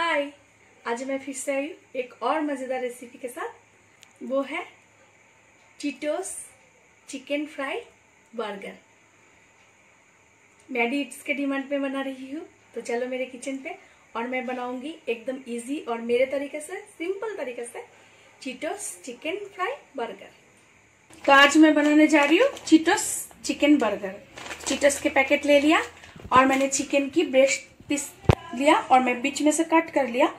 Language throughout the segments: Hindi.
हाय आज मैं फिर से आई एक और मज़ेदार रेसिपी के साथ। वो है Cheetos chicken fry burger Maddy eats के डिमांड पे बना रही हूँ तो चलो मेरे किचन पे। और मैं बनाऊँगी एकदम इजी और मेरे तरीके से सिंपल तरीके से चीटोस चिकन फ्राई बर्गर तो आज मैं बनाने जा रही हूँ चीटोस चिकन बर्गर चीटोस के पैकेट ले लिया और मैंने चिकन की ब्रेस्ट पीस लिया और मैं बीच में से कट कर लिया।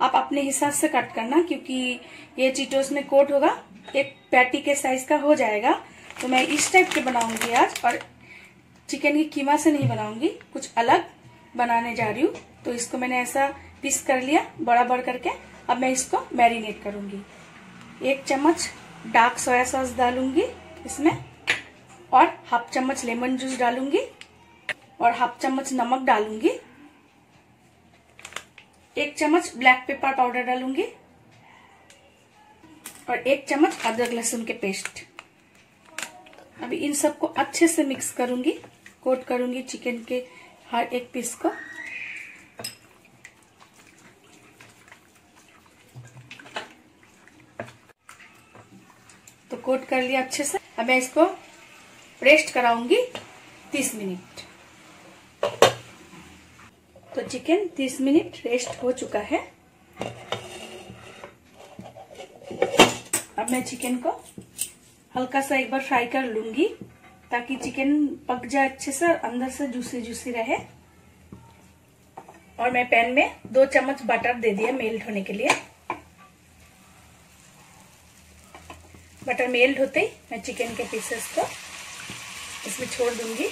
आप अपने हिसाब से कट करना, क्योंकि ये चीटोस में कोट होगा, एक पैटी के साइज़ का हो जाएगा। तो मैं इस टाइप के बनाऊँगी आज, और चिकन की कीमा से नहीं बनाऊँगी, कुछ अलग बनाने जा रही हूँ। तो इसको मैंने ऐसा पीस कर लिया बड़ा बड़ करके। अब मैं इसको मैरिनेट करूँगी। एक चम्मच डार्क सोया सॉस डालूँगी इसमें, और हाफ़ चम्मच लेमन जूस डालूँगी, और हाफ़ चम्मच नमक डालूँगी। एक चम्मच ब्लैक पेपर पाउडर डालूँगी और एक चम्मच अदरक लहसुन के पेस्ट। अभी इन सबको अच्छे से मिक्स करूँगी, कोट करूँगी चिकन के हर एक पीस को। तो कोट कर लिया अच्छे से। अब मैं इसको रेस्ट कराऊँगी तीस मिनट तो चिकन तीस मिनट रेस्ट हो चुका है। अब मैं चिकन को हल्का सा एक बार फ्राई कर लूँगी, ताकि चिकन पक जाए अच्छे से, अंदर से जूसी जूसी रहे। और मैं पैन में दो चम्मच बटर दे दिया मेल्ट होने के लिए। बटर मेल्ट होते ही मैं चिकन के पीसेस को इसमें छोड़ दूँगी।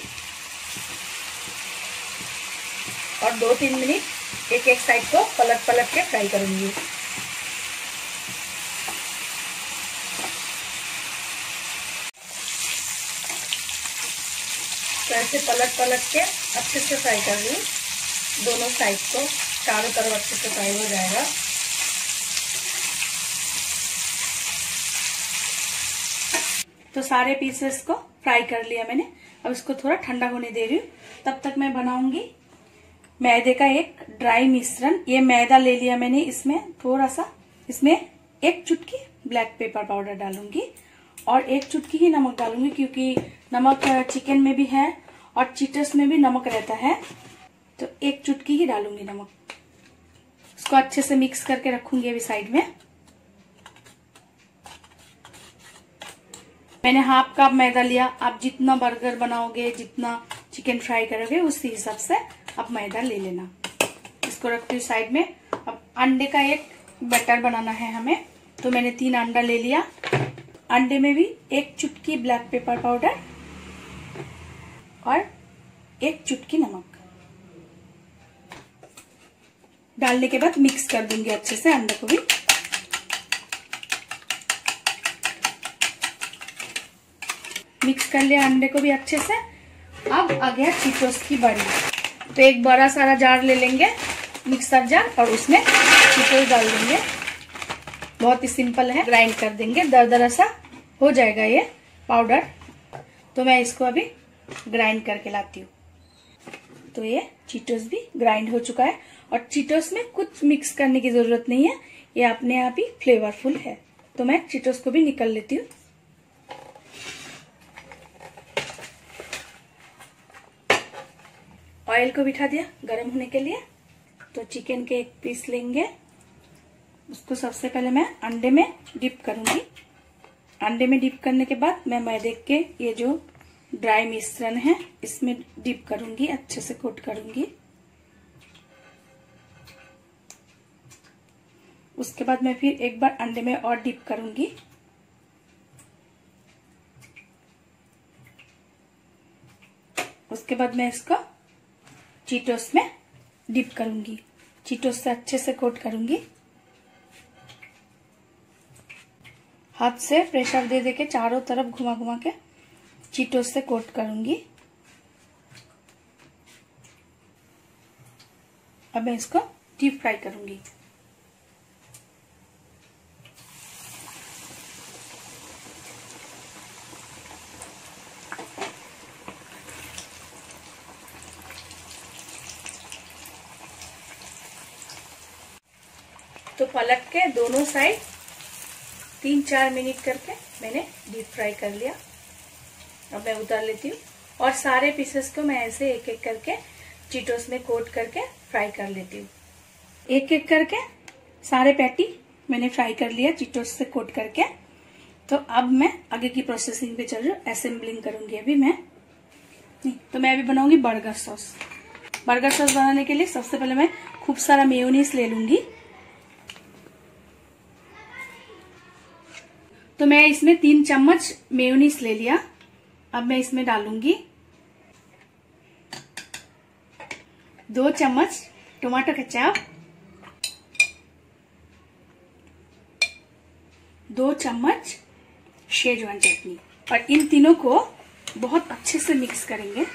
और दो तीन मिनट एक एक साइड को पलट पलट के फ्राई करूँगी। तो ऐसे पलट पलट के अच्छे से फ्राई कर लूँ। दोनों साइड को चारों तरफ़ अच्छे से फ्राई हो जाएगा। तो सारे पीसेस को फ्राई कर लिया मैंने। अब इसको थोड़ा ठंडा होने दे रही हूँ। तब तक मैं बनाऊँगी मैदे का एक ड्राई मिश्रण, ये मैदा ले लिया मैंने इसमें थोड़ा सा इसमें एक चुटकी ब्लैक पेपर पाउडर डालूँगी और एक चुटकी ही नमक डालूँगी क्योंकि नमक चिकन में भी है और चिटस में भी नमक रहता है। तो एक चुटकी ही डालूँगी नमक। इसको अच्छे से मिक्स करके रखूँगी अभी साइड में। मैंने हाफ़ कप मैदा लिया। आप जितना बर्गर बनाओगे, जितना चिकन फ्राई करोगे, उसी हिसाब से आप मैदा ले लेना। इसको रखती हूँ साइड में। अब अंडे का एक बैटर बनाना है हमें। तो मैंने तीन अंडा ले लिया। अंडे में भी एक चुटकी ब्लैक पेपर पाउडर और एक चुटकी नमक। डालने के बाद मिक्स कर दूँगी अच्छे से अंडे को भी। मिक्स कर लिया अंडे को भी अच्छे से। अब आ गया चिटोस की बड़ी। तो एक बड़ा सारा जार ले लेंगे, मिक्सर जार, और उसमें चिटोस डाल देंगे। बहुत ही सिंपल है, ग्राइंड कर देंगे। दर दरा सा हो जाएगा ये पाउडर। तो मैं इसको अभी ग्राइंड करके लाती हूँ। तो ये चीटोस भी ग्राइंड हो चुका है। और चीटोस में कुछ मिक्स करने की ज़रूरत नहीं है। ये अपने आप ही फ्लेवरफुल है। तो मैं चीटोस को भी निकल लेती हूँ। ऑयल को बिठा दिया गर्म होने के लिए। तो चिकन के एक पीस लेंगे। उसको सबसे पहले मैं अंडे में डिप करूँगी। अंडे में डिप करने के बाद मैं मैदे के ये जो ड्राई मिश्रण है, इसमें डिप करूँगी, अच्छे से कोट करूँगी। उसके बाद मैं फिर एक बार अंडे में और डिप करूँगी। उसके बाद मैं इसको चीटोस में डिप करूँगी। चीटोस से अच्छे से कोट करूँगी। हाथ से प्रेशर दे दे के चारों तरफ़ घुमा घुमा के चीटोस से कोट करूँगी। अब मैं इसको डीप फ्राई करूँगी। तो पलट के दोनों साइड तीन चार मिनट करके मैंने डीप फ्राई कर लिया। अब मैं उतार लेती हूँ और सारे पीसेस को मैं ऐसे एक एक करके चीटोस में कोट करके फ्राई कर लेती हूँ। एक एक करके सारे पैटी मैंने फ्राई कर लिया चीटोस से कोट करके। तो अब मैं आगे की प्रोसेसिंग पे चल रही हूँ असेंबलिंग करूँगी अभी मैं। तो मैं अभी बनाऊँगी बर्गर सॉस बर्गर सॉस बनाने के लिए सबसे पहले मैं खूब सारा मेयोनीस ले लूँगी। तो मैं इसमें तीन चम्मच मेयोनीस ले लिया। अब मैं इसमें डालूँगी दो चम्मच टमाटो केचप दो चम्मच शेजवान चटनी। और इन तीनों को बहुत अच्छे से मिक्स करेंगे।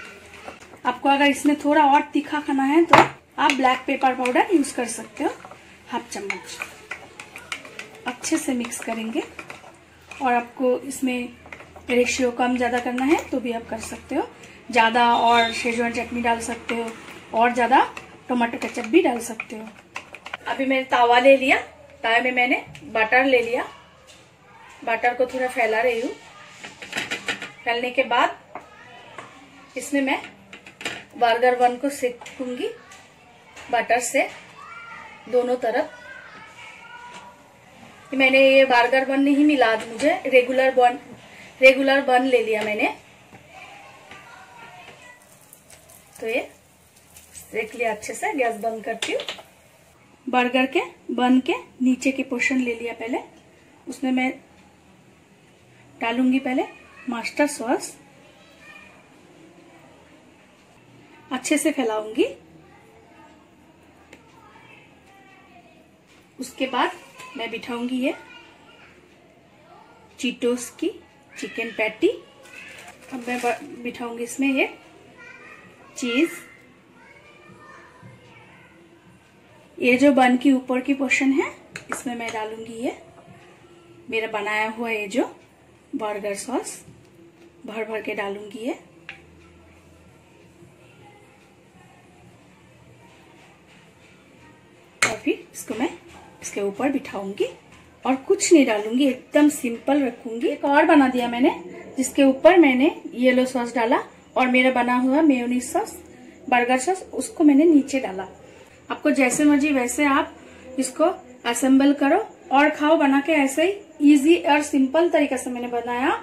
आपको अगर इसमें थोड़ा और तीखा खाना है तो आप ब्लैक पेपर पाउडर यूज़ कर सकते हो, हाफ़ चम्मच। अच्छे से मिक्स करेंगे। और आपको इसमें रेशियो कम ज़्यादा करना है तो भी आप कर सकते हो। ज़्यादा और शेजवान चटनी डाल सकते हो, और ज़्यादा टमाटो केचप भी डाल सकते हो। अभी मैंने तावा ले लिया, तावे में मैंने बटर ले लिया। बटर को थोड़ा फैला रही हूँ। फैलने के बाद इसमें मैं बर्गर बन को सेकूँगी बटर से दोनों तरफ़ मैंने ये बर्गर बन नहीं मिला आज मुझे रेगुलर बन रेगुलर बन ले लिया मैंने। तो ये देख लिया अच्छे से, गैस बंद करती हूँ। बर्गर के बन के, नीचे के पोर्शन ले लिया पहले। उसमें मैं डालूँगी पहले मास्टर सॉस अच्छे से फैलाऊँगी। उसके बाद मैं बिठाऊँगी ये। चीटोस की चिकन पैटी अब मैं बिठाऊँगी इसमें ये चीज़ ये जो बन की ऊपर की पोर्शन है, इसमें मैं डालूँगी ये। मेरा बनाया हुआ ये जो बर्गर सॉस भर भर के डालूँगी ये। और फिर इसको मैं इसके ऊपर बिठाऊँगी और कुछ नहीं डालूँगी, एकदम सिंपल रखूँगी। एक और बना दिया मैंने, जिसके ऊपर मैंने येलो सॉस डाला और मेरा बना हुआ मेयोनीज सॉस बर्गर सॉस उसको मैंने नीचे डाला। आपको जैसे मर्ज़ी वैसे आप इसको असेंबल करो और खाओ बना के ऐसे ही इजी और सिंपल तरीके से मैंने बनाया।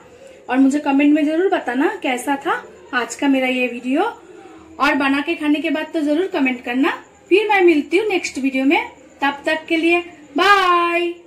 और मुझे कमेंट में ज़रूर बताना कैसा था आज का मेरा ये वीडियो और बना के खाने के बाद तो ज़रूर कमेंट करना। फिर मैं मिलती हूँ नेक्स्ट वीडियो में। तब तक के लिए Bye!